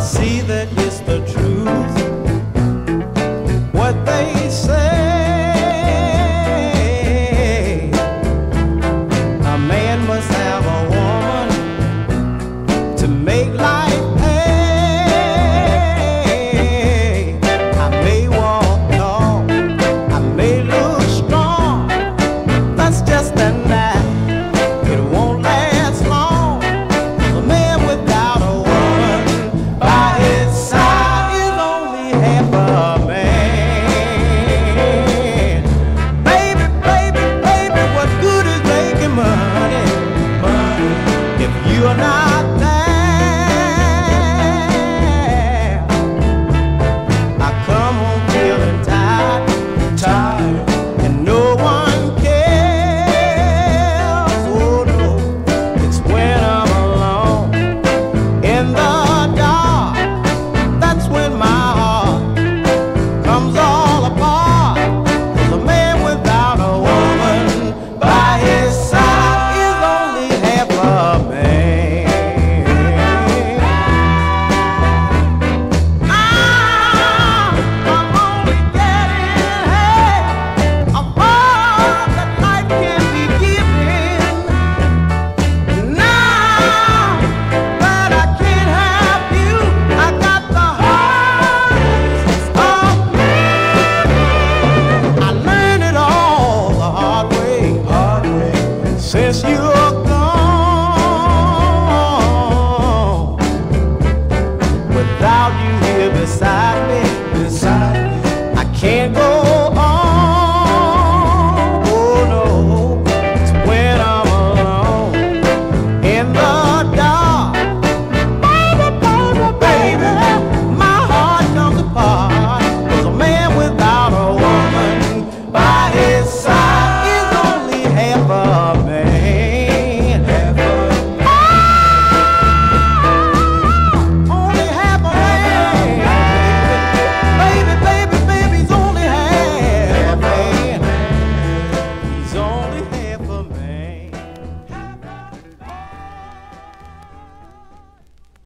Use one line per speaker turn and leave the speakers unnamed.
see that it's the truth. What they say. A man must have a woman to make life. since you're gone. Without you here beside me, beside me, I can't go. amém.